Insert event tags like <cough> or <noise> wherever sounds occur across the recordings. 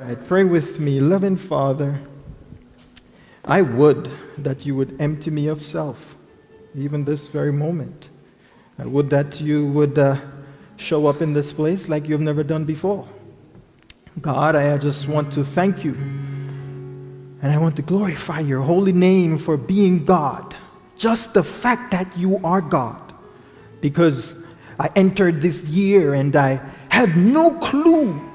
Right, pray with me, loving Father. I would that you would empty me of self, even this very moment. I would that you would uh, show up in this place like you've never done before. God, I just want to thank you. And I want to glorify your holy name for being God. Just the fact that you are God. Because I entered this year and I have no clue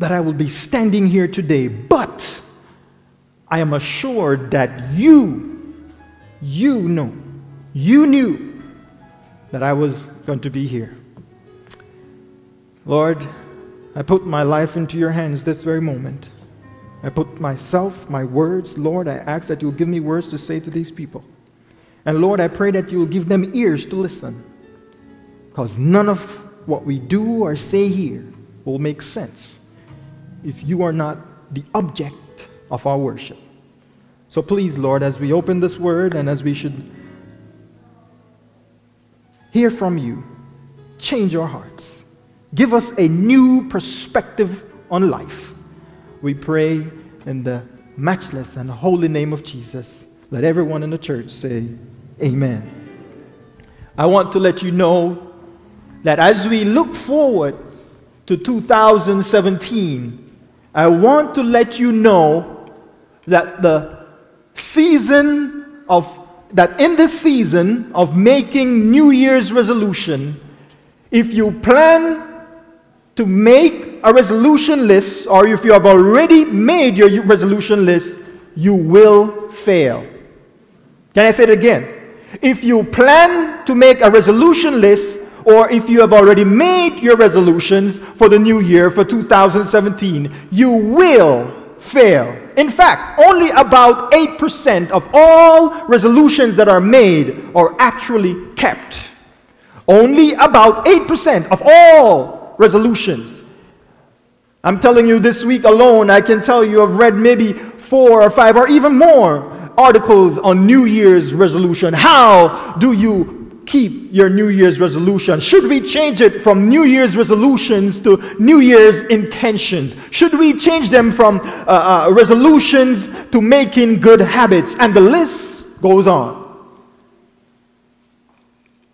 that I will be standing here today, but I am assured that you, you know, you knew that I was going to be here. Lord, I put my life into your hands this very moment. I put myself, my words, Lord, I ask that you will give me words to say to these people. And Lord, I pray that you will give them ears to listen. Because none of what we do or say here will make sense if you are not the object of our worship. So please, Lord, as we open this word and as we should hear from you, change our hearts. Give us a new perspective on life. We pray in the matchless and holy name of Jesus. Let everyone in the church say, Amen. I want to let you know that as we look forward to 2017, I want to let you know that the season of that in this season of making New Year's resolution, if you plan to make a resolution list, or if you have already made your resolution list, you will fail. Can I say it again? If you plan to make a resolution list, or if you have already made your resolutions for the new year for 2017, you will fail. In fact, only about 8% of all resolutions that are made are actually kept. Only about 8% of all resolutions. I'm telling you this week alone, I can tell you I've read maybe four or five or even more articles on New Year's resolution. How do you keep your New Year's resolution? Should we change it from New Year's resolutions to New Year's intentions? Should we change them from uh, uh, resolutions to making good habits? And the list goes on.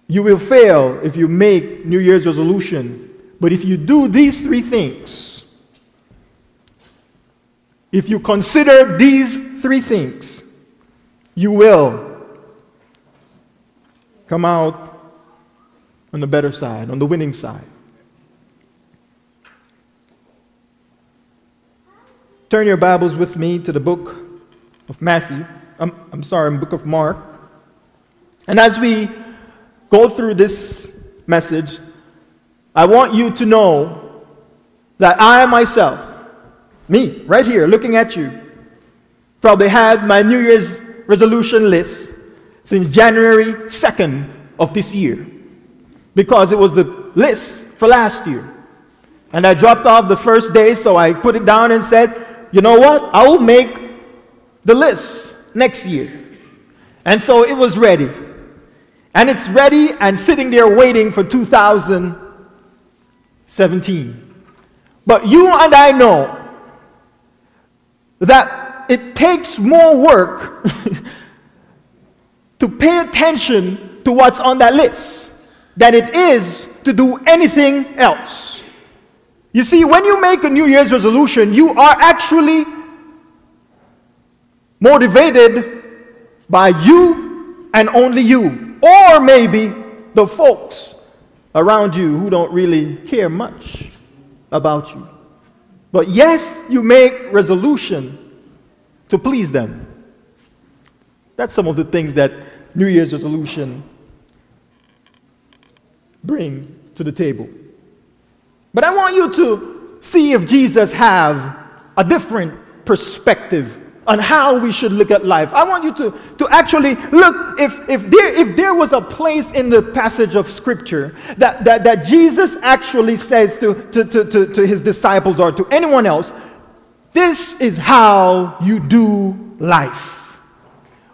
You will fail if you make New Year's resolution. But if you do these three things, if you consider these three things, you will come out on the better side, on the winning side. Turn your Bibles with me to the book of Matthew. I'm, I'm sorry, book of Mark. And as we go through this message, I want you to know that I myself, me, right here, looking at you, probably had my New Year's resolution list since January 2nd of this year because it was the list for last year. And I dropped off the first day, so I put it down and said, you know what? I will make the list next year. And so it was ready. And it's ready and sitting there waiting for 2017. But you and I know that it takes more work <laughs> to pay attention to what's on that list than it is to do anything else. You see, when you make a New Year's resolution, you are actually motivated by you and only you, or maybe the folks around you who don't really care much about you. But yes, you make resolution to please them. That's some of the things that New Year's resolution bring to the table. But I want you to see if Jesus have a different perspective on how we should look at life. I want you to, to actually look if, if, there, if there was a place in the passage of Scripture that, that, that Jesus actually says to, to, to, to, to his disciples or to anyone else, this is how you do life.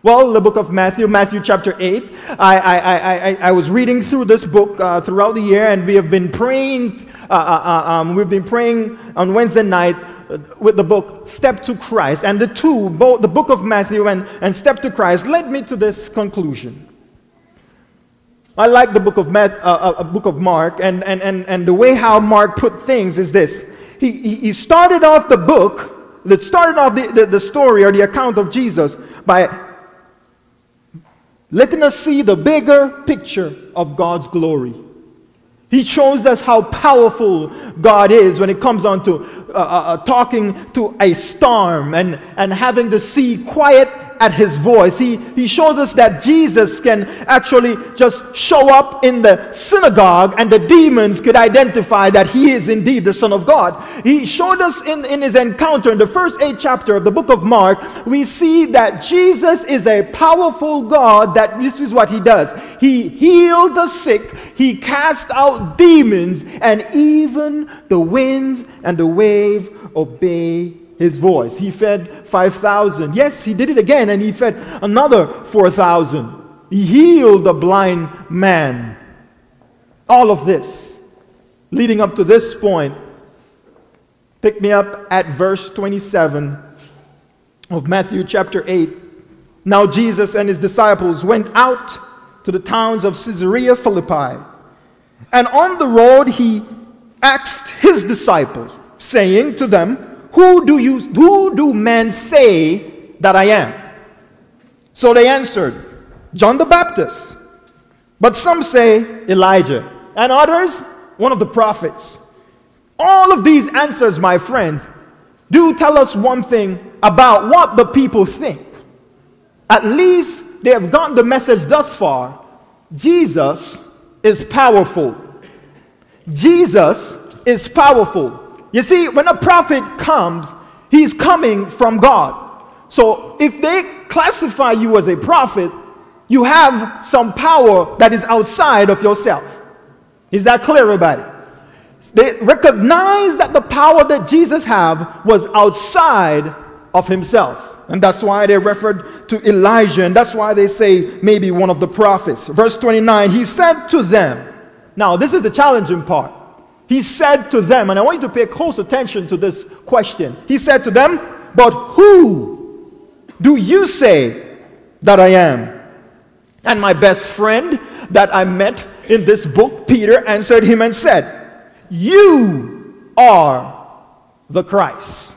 Well, the book of Matthew, Matthew chapter 8. I, I, I, I, was reading through this book uh, throughout the year, and we have been praying. Uh, uh, uh um, we've been praying on Wednesday night uh, with the book Steps to Christ. And the two, both the book of Matthew and, and Steps to Christ, led me to this conclusion. I like the book of, Math, uh, book of Mark, and, and, and, and the way how Mark put things is this. He, he started off the book, that started off the, the, the story or the account of Jesus by letting us see the bigger picture of God's glory. He shows us how powerful God is when it comes on to uh, uh, uh, talking to a storm and, and having the sea quiet at his voice. He, he showed us that Jesus can actually just show up in the synagogue and the demons could identify that he is indeed the Son of God. He showed us in, in his encounter in the first eight chapter of the book of Mark, we see that Jesus is a powerful God, that this is what he does. He healed the sick, he cast out demons, and even the wind and the wave obey his voice. He fed 5,000. Yes, he did it again, and he fed another 4,000. He healed a blind man. All of this leading up to this point. Pick me up at verse 27 of Matthew chapter 8. Now Jesus and his disciples went out to the towns of Caesarea Philippi. And on the road he asked his disciples, saying to them, who do, you, who do men say that I am? So they answered, John the Baptist. But some say Elijah, and others, one of the prophets. All of these answers, my friends, do tell us one thing about what the people think. At least they have gotten the message thus far. Jesus is powerful. Jesus is powerful. You see, when a prophet comes, he's coming from God. So if they classify you as a prophet, you have some power that is outside of yourself. Is that clear, everybody? They recognize that the power that Jesus had was outside of himself. And that's why they referred to Elijah, and that's why they say maybe one of the prophets. Verse 29 He said to them, Now, this is the challenging part. He said to them, and I want you to pay close attention to this question. He said to them, But who do you say that I am? And my best friend that I met in this book, Peter, answered him and said, You are the Christ.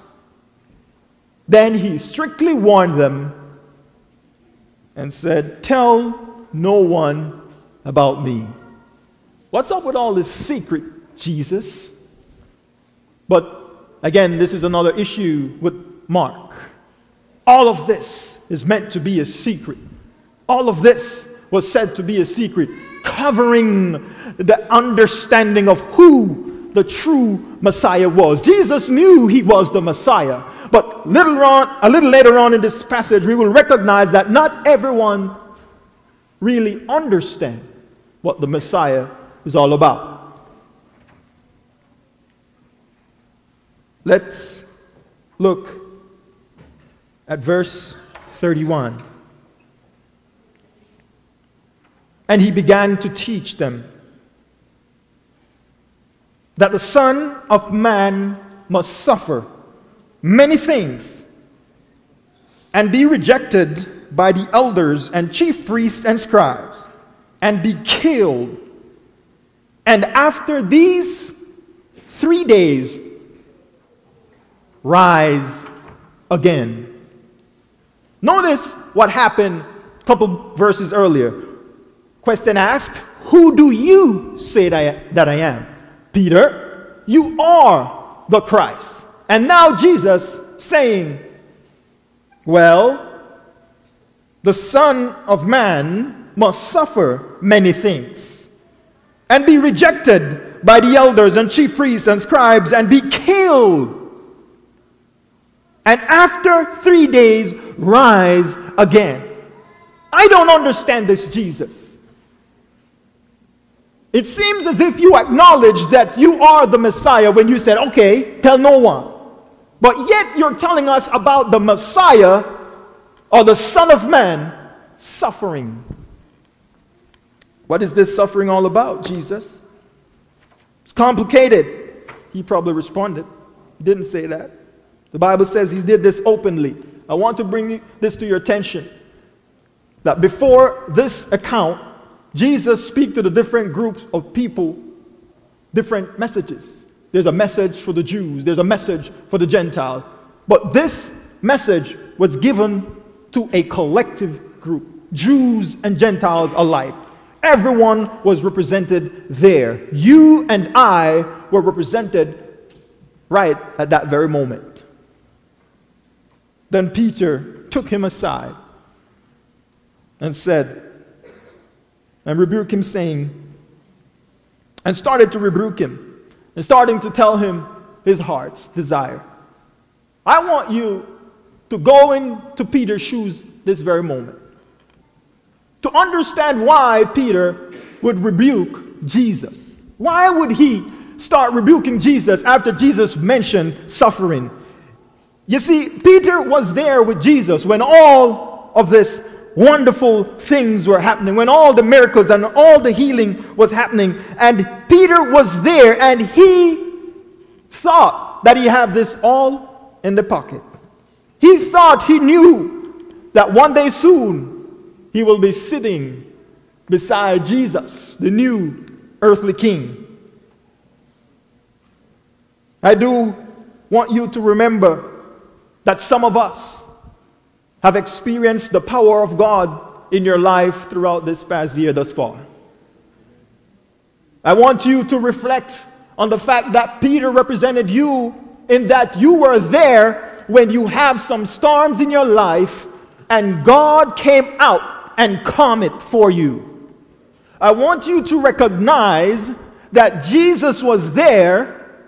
Then he strictly warned them and said, Tell no one about me. What's up with all this secret Jesus. But again, this is another issue with Mark. All of this is meant to be a secret. All of this was said to be a secret, covering the understanding of who the true Messiah was. Jesus knew he was the Messiah. But little on, a little later on in this passage, we will recognize that not everyone really understands what the Messiah is all about. Let's look at verse 31. And he began to teach them that the Son of Man must suffer many things and be rejected by the elders and chief priests and scribes and be killed. And after these three days, rise again. Notice what happened a couple verses earlier. Question asked, Who do you say that I, that I am? Peter, you are the Christ. And now Jesus saying, Well, the Son of Man must suffer many things and be rejected by the elders and chief priests and scribes and be killed and after three days rise again. I don't understand this Jesus. It seems as if you acknowledge that you are the Messiah when you said, okay, tell no one. But yet you're telling us about the Messiah or the Son of Man suffering. What is this suffering all about, Jesus? It's complicated. He probably responded. He didn't say that. The Bible says he did this openly. I want to bring this to your attention that before this account, Jesus speak to the different groups of people different messages. There's a message for the Jews, there's a message for the Gentile. But this message was given to a collective group, Jews and Gentiles alike. Everyone was represented there. You and I were represented right at that very moment. Then Peter took him aside and said, and rebuked him, saying, and started to rebuke him and starting to tell him his heart's desire. I want you to go into Peter's shoes this very moment to understand why Peter would rebuke Jesus. Why would he start rebuking Jesus after Jesus mentioned suffering? You see, Peter was there with Jesus when all of this wonderful things were happening, when all the miracles and all the healing was happening. And Peter was there and he thought that he had this all in the pocket. He thought he knew that one day soon he will be sitting beside Jesus, the new earthly king. I do want you to remember that some of us have experienced the power of God in your life throughout this past year thus far. I want you to reflect on the fact that Peter represented you in that you were there when you have some storms in your life and God came out and calm it for you. I want you to recognize that Jesus was there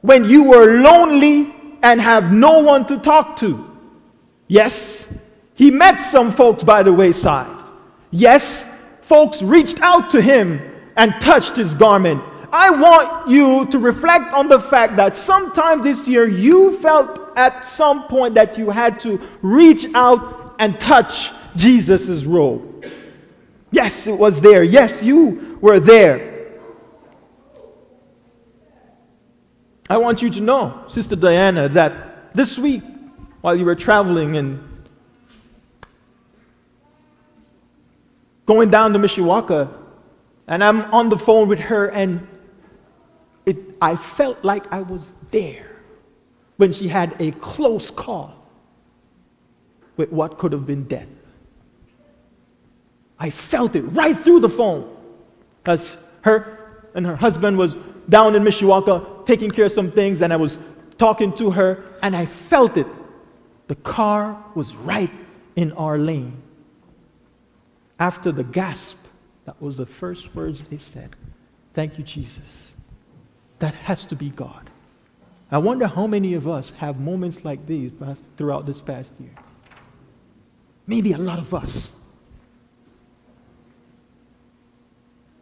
when you were lonely and have no one to talk to. Yes, he met some folks by the wayside. Yes, folks reached out to him and touched his garment. I want you to reflect on the fact that sometime this year you felt at some point that you had to reach out and touch Jesus' robe. Yes, it was there. Yes, you were there. I want you to know, Sister Diana, that this week, while you were traveling and going down to Mishawaka, and I'm on the phone with her, and it, I felt like I was there when she had a close call with what could have been death. I felt it right through the phone as her and her husband was down in Mishawaka taking care of some things, and I was talking to her, and I felt it. The car was right in our lane. After the gasp, that was the first words they said. Thank you, Jesus. That has to be God. I wonder how many of us have moments like these throughout this past year. Maybe a lot of us.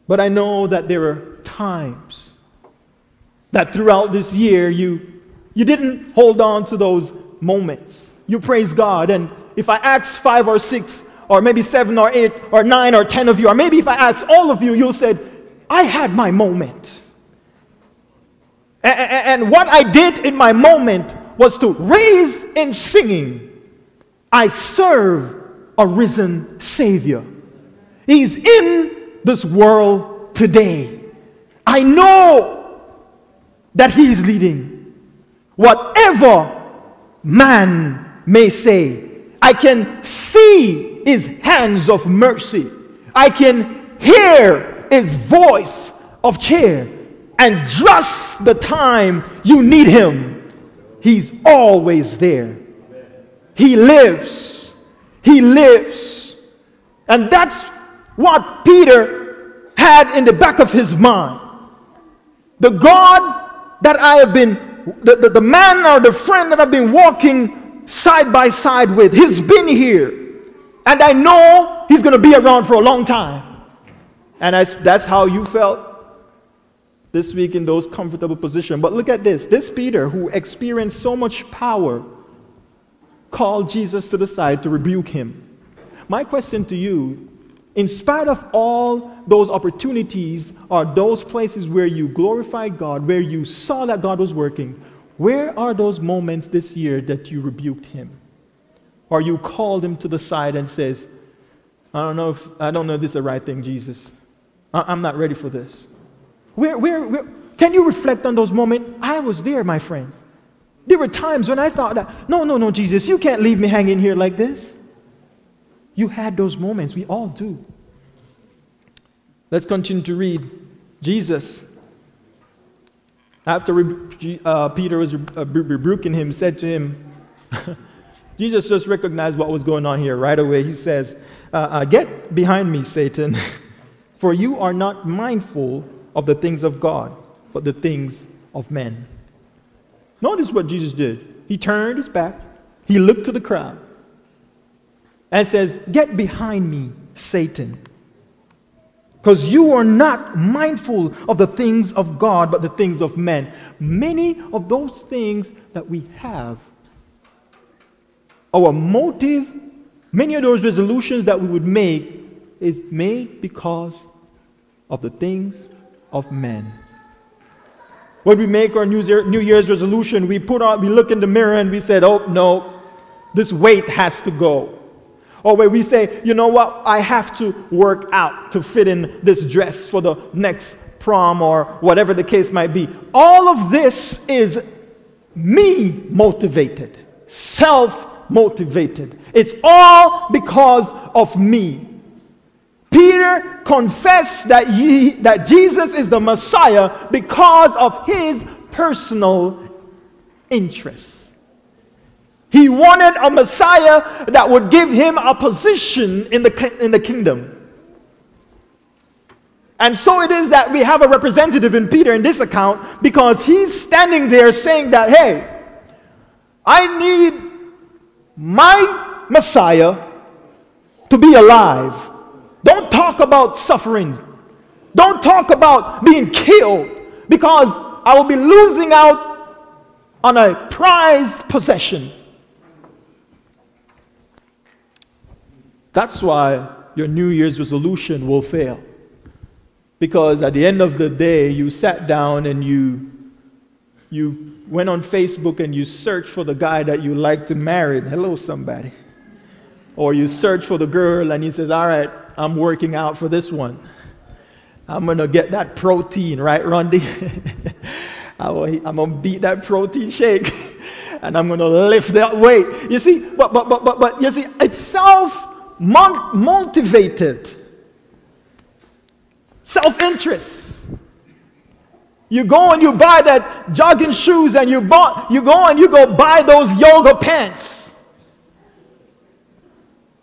But I know that there are times that throughout this year you, you didn't hold on to those moments. You praise God. And if I ask five or six, or maybe seven or eight or nine or ten of you, or maybe if I ask all of you, you'll say, I had my moment. And, and what I did in my moment was to raise in singing, I serve a risen Savior. He's in this world today. I know that He is leading. Whatever man may say, I can see His hands of mercy. I can hear His voice of cheer. And just the time you need Him, He's always there. He lives. He lives. And that's what Peter had in the back of his mind. The God that I have been, the, the, the man or the friend that I've been walking side by side with, he's been here. And I know he's going to be around for a long time. And that's, that's how you felt this week in those comfortable positions. But look at this. This Peter, who experienced so much power, called Jesus to the side to rebuke him. My question to you in spite of all those opportunities or those places where you glorified God, where you saw that God was working, where are those moments this year that you rebuked him? Or you called him to the side and says, I don't know if I don't know if this is the right thing, Jesus. I, am not ready for this. Where, where, where, can you reflect on those moments? I was there, my friends. There were times when I thought that, no, no, no, Jesus, you can't leave me hanging here like this. You had those moments. We all do. Let's continue to read. Jesus, after uh, Peter was uh, rebuking him, said to him, <laughs> Jesus just recognized what was going on here right away. He says, uh, uh, Get behind me, Satan, <laughs> for you are not mindful of the things of God, but the things of men. Notice what Jesus did. He turned his back, he looked to the crowd, and says, Get behind me, Satan. Because you are not mindful of the things of God, but the things of men. Many of those things that we have, our motive, many of those resolutions that we would make, is made because of the things of men. When we make our New, Year's resolution, we put on, we look in the mirror and we said, "Oh no, this weight has to go." Or where we say, you know what, I have to work out to fit in this dress for the next prom or whatever the case might be. All of this is me motivated, self motivated. It's all because of me. Peter confessed that, he, that Jesus is the Messiah because of his personal interests. He wanted a Messiah that would give him a position in the, in the kingdom. And so it is that we have a representative in Peter in this account because he's standing there saying that, hey, I need my Messiah to be alive. Don't talk about suffering. Don't talk about being killed because I will be losing out on a prized possession. That's why your New Year's resolution will fail. Because at the end of the day, you sat down and you, you went on Facebook and you searched for the guy that you like to marry. Hello, somebody. Or you search for the girl and he says, All right, I'm working out for this one. I'm going to get that protein, right, Rondi? <laughs> I'm going to beat that protein shake <laughs> and I'm going to lift that weight. You see, but, but, but, but, but you see, it's self motivated, self interest. You go and you buy that jogging shoes and you, bought, you go and you go buy those yoga pants.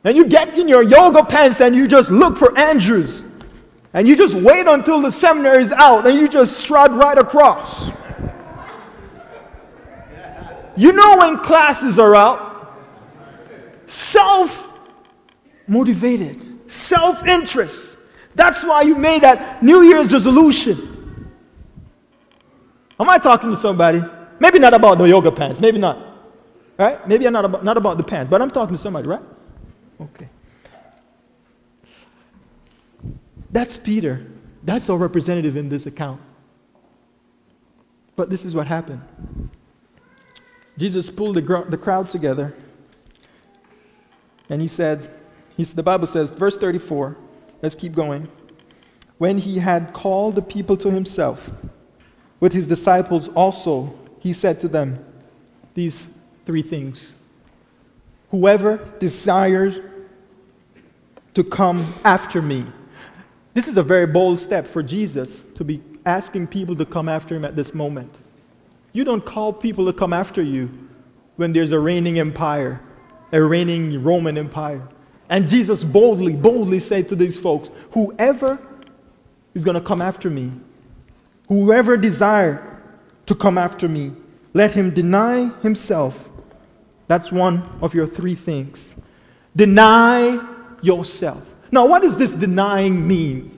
And you get in your yoga pants and you just look for Andrews. And you just wait until the seminar is out and you just strut right across. You know when classes are out, self motivated, self interest. That's why you made that New Year's resolution. Am I talking to somebody? Maybe not about the yoga pants, maybe not. Right? Maybe I'm not about, not about the pants, but I'm talking to somebody, right? Okay. That's Peter. That's our representative in this account. But this is what happened. Jesus pulled the, gr- the crowds together and he said, He's, the Bible says, verse 34, let's keep going. When he had called the people to himself, with his disciples also, he said to them these three things Whoever desires to come after me. This is a very bold step for Jesus to be asking people to come after him at this moment. You don't call people to come after you when there's a reigning empire, a reigning Roman empire. And Jesus boldly, boldly said to these folks, Whoever is going to come after me, whoever desire to come after me, let him deny himself. That's one of your three things. Deny yourself. Now, what does this denying mean?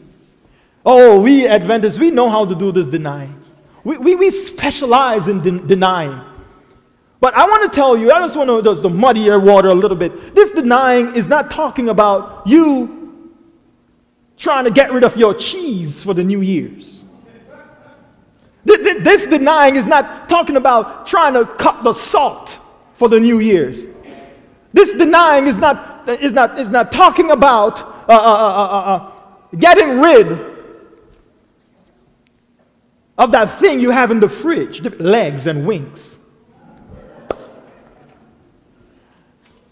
Oh, we Adventists, we know how to do this denying. We, we, we specialize in de- denying. But I want to tell you, I just want to just muddy your water a little bit. This denying is not talking about you trying to get rid of your cheese for the New Year's. This denying is not talking about trying to cut the salt for the New Year's. This denying is not, is not, is not talking about uh, uh, uh, getting rid of that thing you have in the fridge legs and wings.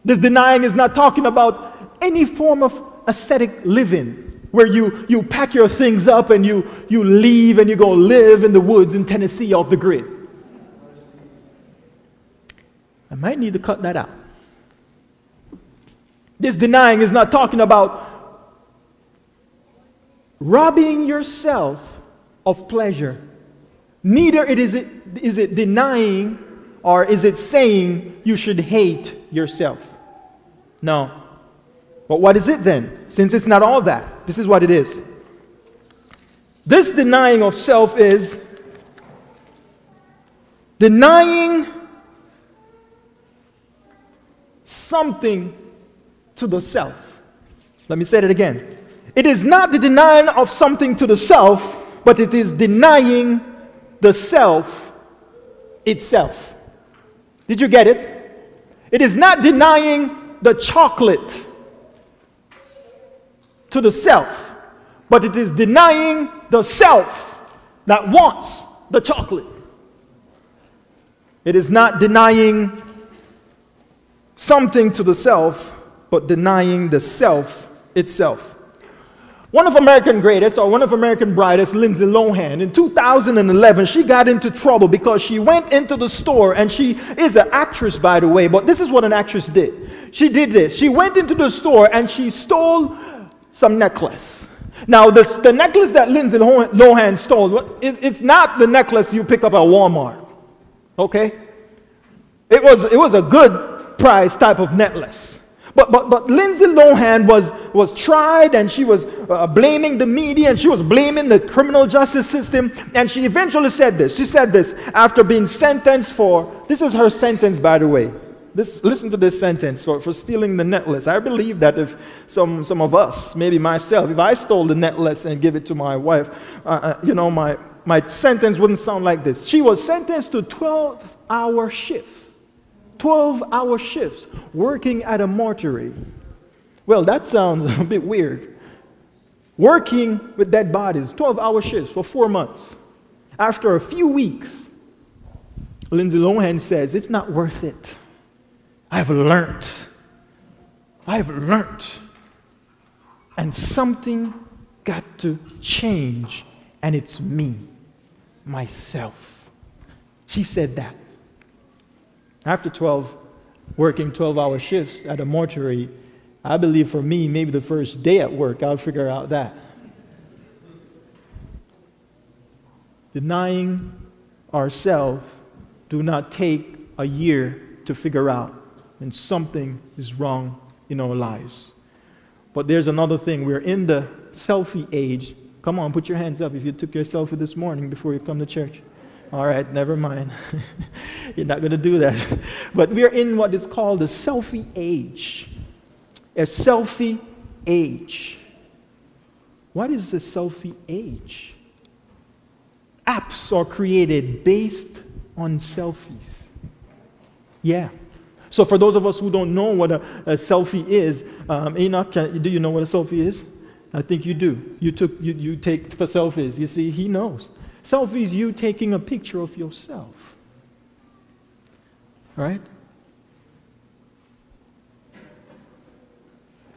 This denying is not talking about any form of ascetic living where you, you pack your things up and you, you leave and you go live in the woods in Tennessee off the grid. I might need to cut that out. This denying is not talking about robbing yourself of pleasure. Neither it is, it, is it denying or is it saying you should hate yourself. No. But what is it then? Since it's not all that, this is what it is. This denying of self is denying something to the self. Let me say it again. It is not the denying of something to the self, but it is denying the self itself. Did you get it? It is not denying the chocolate to the self, but it is denying the self that wants the chocolate. It is not denying something to the self, but denying the self itself. One of American greatest or one of American brightest, Lindsay Lohan, in 2011, she got into trouble because she went into the store and she is an actress, by the way, but this is what an actress did. She did this. She went into the store and she stole some necklace. Now, this, the necklace that Lindsay Lohan stole, it's not the necklace you pick up at Walmart, okay? It was, it was a good price type of necklace. But, but, but Lindsay Lohan was, was tried and she was uh, blaming the media and she was blaming the criminal justice system. And she eventually said this. She said this after being sentenced for, this is her sentence, by the way. This, listen to this sentence for, for stealing the necklace. I believe that if some, some of us, maybe myself, if I stole the necklace and give it to my wife, uh, uh, you know, my, my sentence wouldn't sound like this. She was sentenced to 12 hour shifts 12 hour shifts working at a mortuary. Well, that sounds <laughs> a bit weird. Working with dead bodies, 12 hour shifts for four months. After a few weeks, Lindsay Lohan says, It's not worth it. I've learned. I've learned. And something got to change, and it's me, myself. She said that. After 12, working 12 hour shifts at a mortuary, I believe for me, maybe the first day at work, I'll figure out that. Denying ourselves do not take a year to figure out when something is wrong in our lives. But there's another thing. We're in the selfie age. Come on, put your hands up if you took your selfie this morning before you come to church. All right, never mind. <laughs> You're not going to do that. But we're in what is called the selfie age. A selfie age. What is the selfie age? Apps are created based on selfies. Yeah. So, for those of us who don't know what a, a selfie is, um, Enoch, can, do you know what a selfie is? I think you do. You, took, you, you take for selfies. You see, he knows. Selfie is you taking a picture of yourself. Right?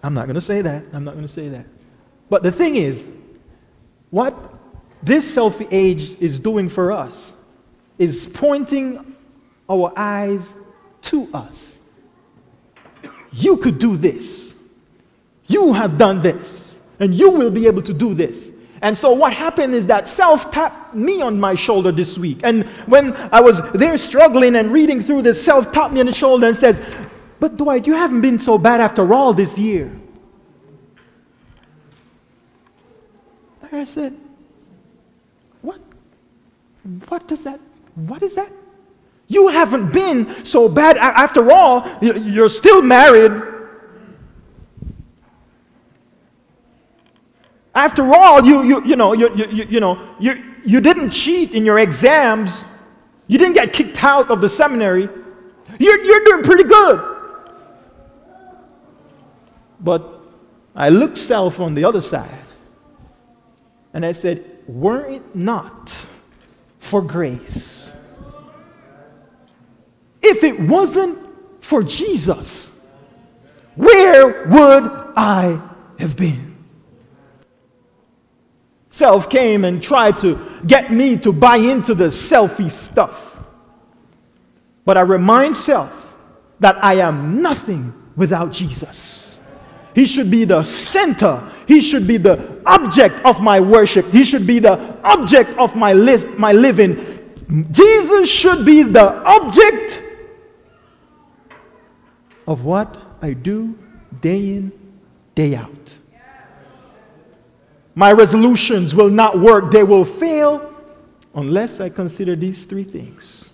I'm not going to say that. I'm not going to say that. But the thing is, what this selfie age is doing for us is pointing our eyes to us. You could do this. You have done this. And you will be able to do this. And so what happened is that self tapped me on my shoulder this week. And when I was there struggling and reading through this, self tapped me on the shoulder and says, But Dwight, you haven't been so bad after all this year. I said, What? What does that? What is that? You haven't been so bad. After all, you're still married. After all, you, you, you know, you, you, you, know you, you didn't cheat in your exams. You didn't get kicked out of the seminary. You're, you're doing pretty good. But I looked self on the other side. And I said, Were it not for grace, if it wasn't for Jesus, where would I have been? Self came and tried to get me to buy into the selfie stuff. But I remind self that I am nothing without Jesus. He should be the center. He should be the object of my worship. He should be the object of my, li- my living. Jesus should be the object of what I do day in, day out. My resolutions will not work, they will fail unless I consider these three things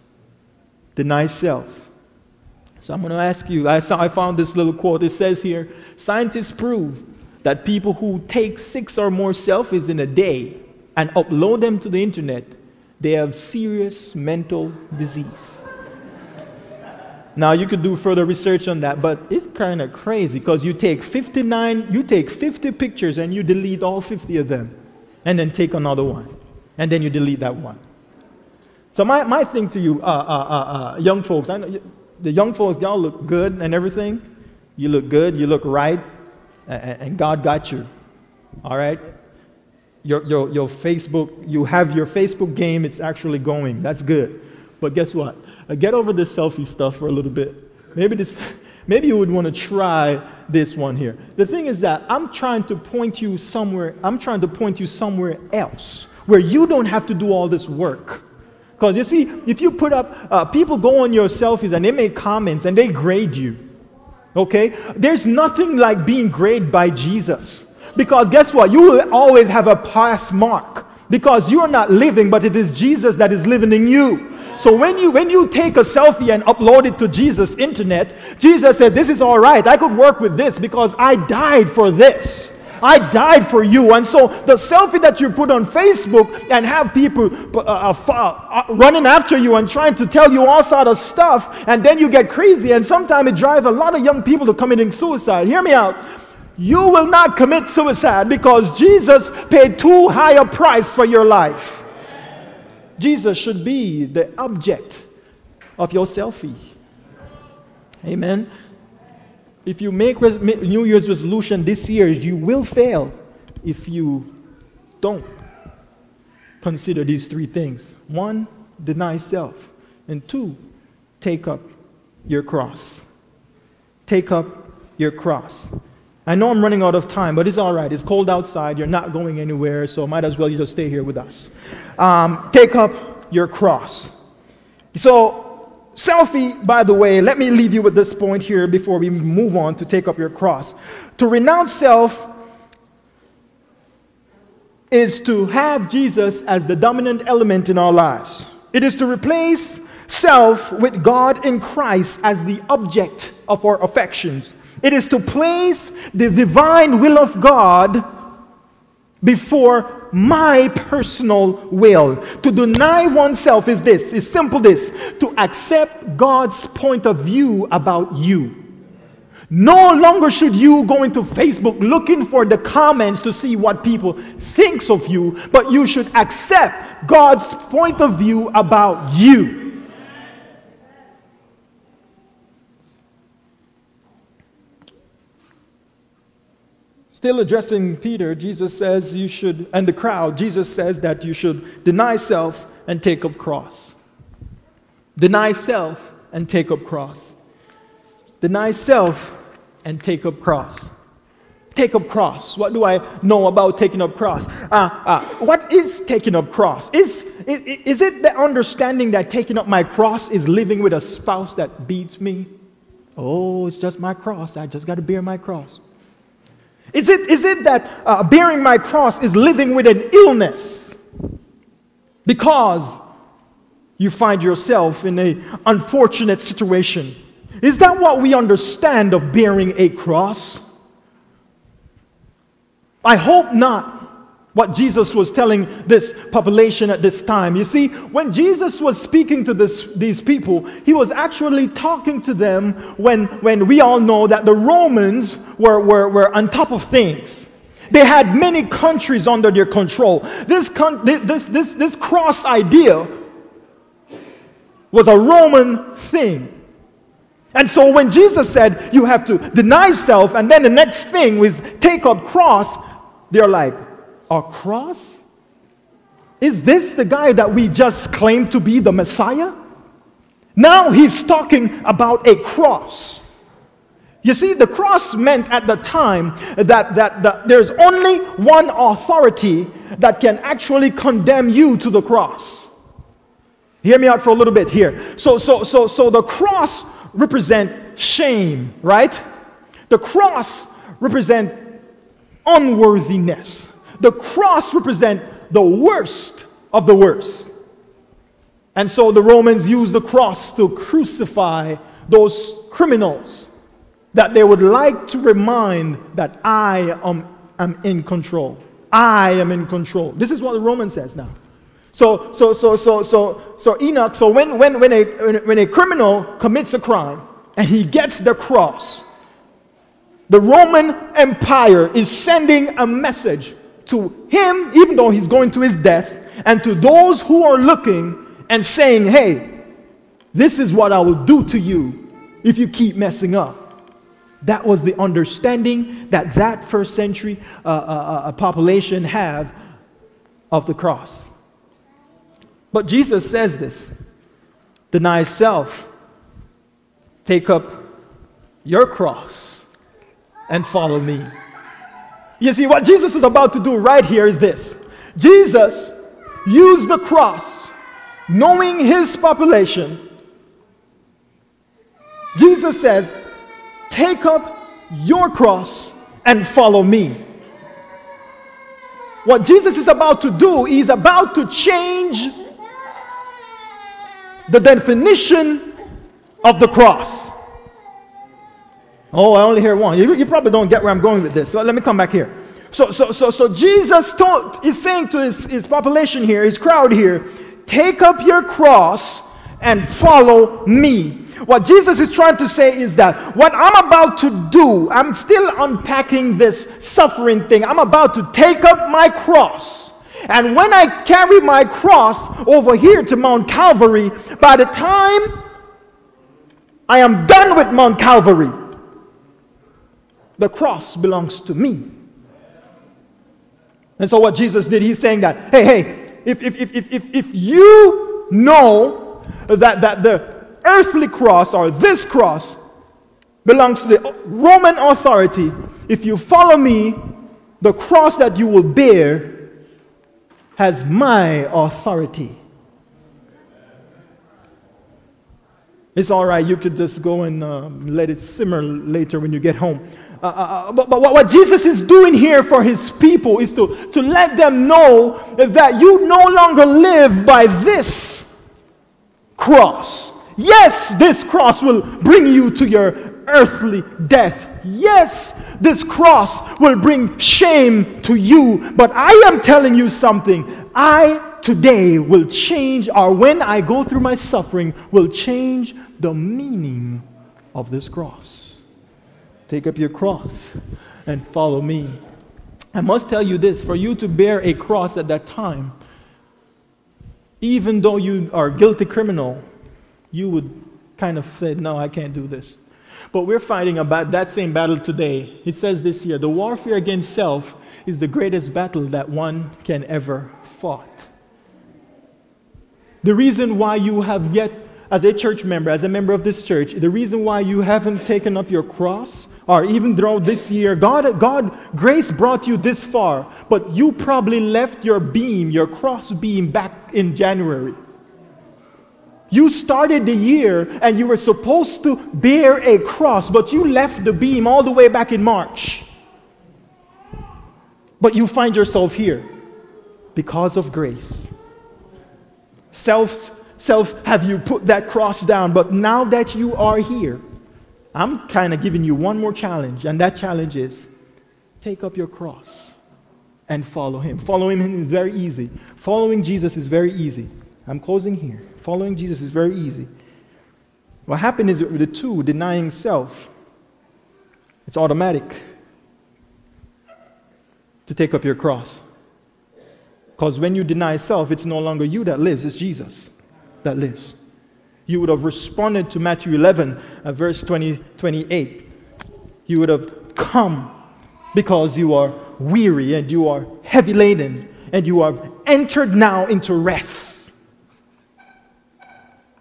deny self. So I'm going to ask you I, saw, I found this little quote. It says here scientists prove that people who take six or more selfies in a day and upload them to the internet, they have serious mental disease. Now you could do further research on that, but it's kind of crazy because you take 59, you take 50 pictures and you delete all 50 of them, and then take another one, and then you delete that one. So my, my thing to you, uh, uh, uh, uh young folks, I know the young folks, y'all look good and everything. You look good, you look right, and, and God got you. All right? Your, your, your Facebook, you have your Facebook game, it's actually going. That's good. But guess what? Uh, get over this selfie stuff for a little bit. Maybe, this, <laughs> maybe you would want to try this one here. The thing is that I'm trying to point you somewhere, I'm trying to point you somewhere else where you don't have to do all this work. Because you see, if you put up, uh, people go on your selfies and they make comments and they grade you. Okay? There's nothing like being graded by Jesus. Because guess what? You will always have a pass mark. Because you are not living, but it is Jesus that is living in you. So when you when you take a selfie and upload it to Jesus' internet, Jesus said, This is all right. I could work with this because I died for this. I died for you. And so the selfie that you put on Facebook and have people uh, uh, uh, running after you and trying to tell you all sort of stuff, and then you get crazy, and sometimes it drives a lot of young people to committing suicide. Hear me out. You will not commit suicide because Jesus paid too high a price for your life. Jesus should be the object of your selfie. Amen. If you make New Year's resolution this year, you will fail if you don't consider these three things. One, deny self. And two, take up your cross. Take up your cross. I know I'm running out of time, but it's all right. It's cold outside. You're not going anywhere, so might as well you just stay here with us. Um, take up your cross. So, selfie, by the way, let me leave you with this point here before we move on to take up your cross. To renounce self is to have Jesus as the dominant element in our lives. It is to replace self with God in Christ as the object of our affections it is to place the divine will of God before my personal will. To deny oneself is this, is simple this, to accept God's point of view about you. No longer should you go into Facebook looking for the comments to see what people thinks of you, but you should accept God's point of view about you. Still addressing Peter, Jesus says you should, and the crowd, Jesus says that you should deny self and take up cross. Deny self and take up cross. Deny self and take up cross. Take up cross. What do I know about taking up cross? Uh, uh, what is taking up cross? Is, is, is it the understanding that taking up my cross is living with a spouse that beats me? Oh, it's just my cross. I just got to bear my cross. Is it, is it that uh, bearing my cross is living with an illness? Because you find yourself in an unfortunate situation. Is that what we understand of bearing a cross? I hope not what Jesus was telling this population at this time. You see, when Jesus was speaking to this, these people, he was actually talking to them when, when we all know that the Romans were, were, were on top of things. They had many countries under their control. This, con- this, this, this cross idea was a Roman thing. And so when Jesus said you have to deny self, and then the next thing was take up cross, they're like, a cross? Is this the guy that we just claimed to be the Messiah? Now he's talking about a cross. You see, the cross meant at the time that, that, that there's only one authority that can actually condemn you to the cross. Hear me out for a little bit here. So, so, so, so the cross represent shame, right? The cross represent unworthiness. The cross represent the worst of the worst. And so the Romans used the cross to crucify those criminals that they would like to remind that I am, am in control. I am in control. This is what the Roman says now. So, so, so, so, so, so Enoch, so when, when, when, a, when a criminal commits a crime and he gets the cross, the Roman Empire is sending a message to him, even though he's going to his death, and to those who are looking and saying, Hey, this is what I will do to you if you keep messing up. That was the understanding that that first century uh, uh, uh, population have of the cross. But Jesus says this deny self, take up your cross, and follow me. You see, what Jesus was about to do right here is this Jesus used the cross, knowing his population. Jesus says, Take up your cross and follow me. What Jesus is about to do is about to change the definition of the cross. Oh, I only hear one. You, you probably don't get where I'm going with this. So let me come back here. So, so, so, so Jesus is saying to his, his population here, his crowd here, take up your cross and follow me. What Jesus is trying to say is that what I'm about to do, I'm still unpacking this suffering thing. I'm about to take up my cross. And when I carry my cross over here to Mount Calvary, by the time I am done with Mount Calvary, the cross belongs to me. And so, what Jesus did, he's saying that, hey, hey, if, if, if, if, if, if you know that, that the earthly cross or this cross belongs to the Roman authority, if you follow me, the cross that you will bear has my authority. It's all right, you could just go and um, let it simmer later when you get home. Uh, uh, uh, but, but what Jesus is doing here for his people is to, to let them know that you no longer live by this cross. Yes, this cross will bring you to your earthly death. Yes, this cross will bring shame to you. But I am telling you something. I today will change, or when I go through my suffering, will change the meaning of this cross. Take up your cross and follow me. I must tell you this for you to bear a cross at that time, even though you are a guilty criminal, you would kind of say, No, I can't do this. But we're fighting about that same battle today. It says this here the warfare against self is the greatest battle that one can ever fought. The reason why you have yet, as a church member, as a member of this church, the reason why you haven't taken up your cross or even though this year, God, God, grace brought you this far, but you probably left your beam, your cross beam, back in January. You started the year and you were supposed to bear a cross, but you left the beam all the way back in March. But you find yourself here because of grace. Self self have you put that cross down. But now that you are here, I'm kind of giving you one more challenge, and that challenge is take up your cross and follow him. Following him is very easy. Following Jesus is very easy. I'm closing here. Following Jesus is very easy. What happened is with the two, denying self, it's automatic to take up your cross. Because when you deny self, it's no longer you that lives, it's Jesus that lives. You would have responded to Matthew 11, uh, verse 20, 28. You would have come because you are weary and you are heavy laden and you have entered now into rest.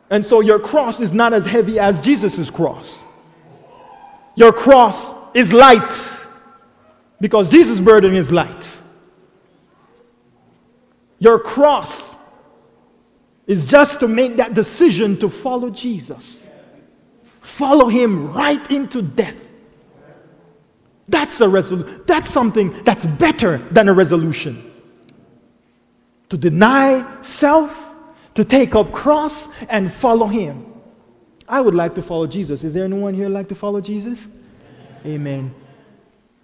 And so your cross is not as heavy as Jesus' cross. Your cross is light because Jesus' burden is light. Your cross is just to make that decision to follow Jesus. Follow him right into death. That's a resolution. That's something that's better than a resolution. To deny self, to take up cross and follow him. I would like to follow Jesus. Is there anyone here like to follow Jesus? Amen.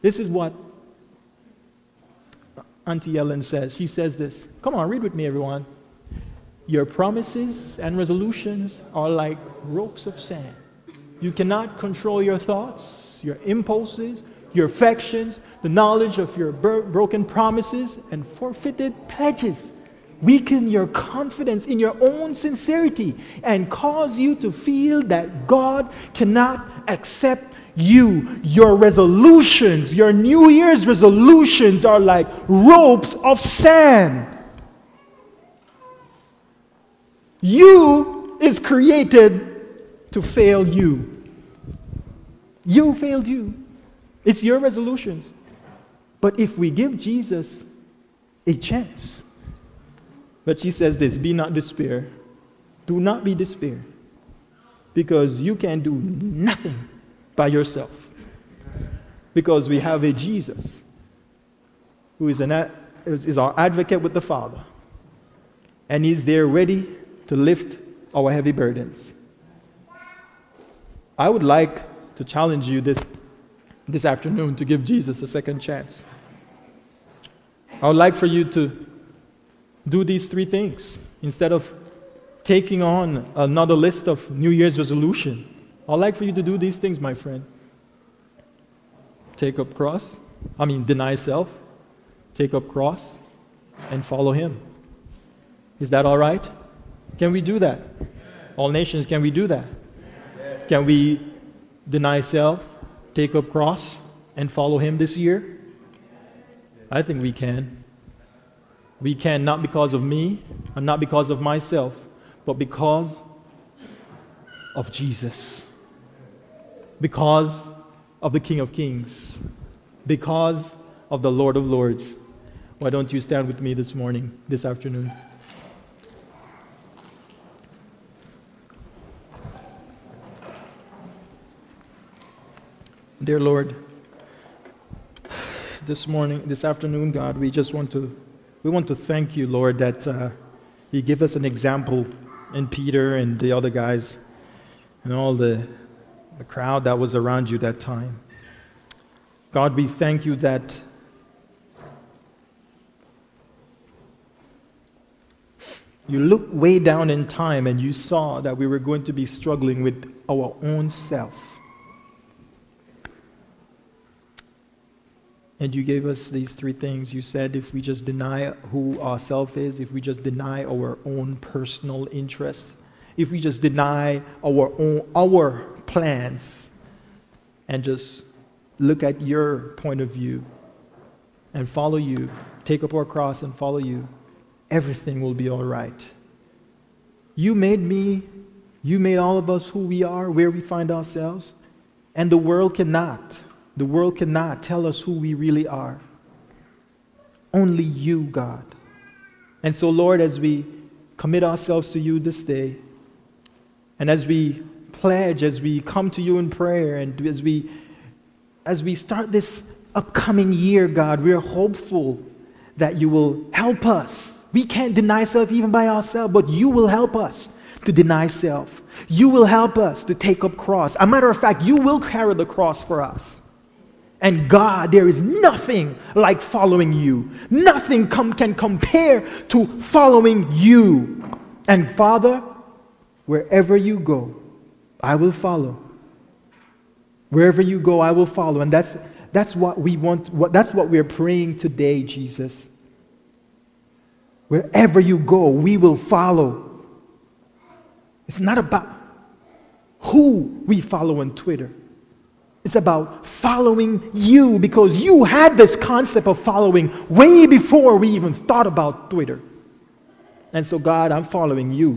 This is what Auntie Ellen says. She says this. Come on, read with me, everyone. Your promises and resolutions are like ropes of sand. You cannot control your thoughts, your impulses, your affections, the knowledge of your broken promises and forfeited pledges. Weaken your confidence in your own sincerity and cause you to feel that God cannot accept you. Your resolutions, your New Year's resolutions are like ropes of sand. You is created to fail you. You failed you. It's your resolutions. But if we give Jesus a chance, but she says this be not despair. Do not be despair. Because you can do nothing by yourself. Because we have a Jesus who is, an, is our advocate with the Father. And he's there ready to lift our heavy burdens. I would like to challenge you this this afternoon to give Jesus a second chance. I would like for you to do these three things instead of taking on another list of New Year's resolution. I'd like for you to do these things, my friend. Take up cross, I mean deny self, take up cross, and follow him. Is that all right? Can we do that? All nations, can we do that? Can we deny self, take up cross and follow him this year? I think we can. We can not because of me and not because of myself, but because of Jesus. Because of the King of Kings. Because of the Lord of Lords. Why don't you stand with me this morning, this afternoon? Dear Lord, this morning, this afternoon, God, we just want to, we want to thank you, Lord, that uh, you give us an example in Peter and the other guys and all the, the crowd that was around you that time. God, we thank you that you looked way down in time and you saw that we were going to be struggling with our own self. And you gave us these three things. You said if we just deny who ourself is, if we just deny our own personal interests, if we just deny our own our plans and just look at your point of view and follow you, take up our cross and follow you, everything will be all right. You made me, you made all of us who we are, where we find ourselves, and the world cannot. The world cannot tell us who we really are. Only you, God. And so, Lord, as we commit ourselves to you this day, and as we pledge, as we come to you in prayer, and as we as we start this upcoming year, God, we're hopeful that you will help us. We can't deny self even by ourselves, but you will help us to deny self. You will help us to take up cross. A matter of fact, you will carry the cross for us. And God, there is nothing like following you. Nothing can compare to following you. And Father, wherever you go, I will follow. Wherever you go, I will follow. And that's, that's what we want, what, that's what we're praying today, Jesus. Wherever you go, we will follow. It's not about who we follow on Twitter. It's about following you because you had this concept of following way before we even thought about Twitter. And so, God, I'm following you.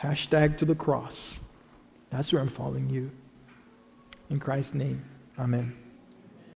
Hashtag to the cross. That's where I'm following you. In Christ's name, amen.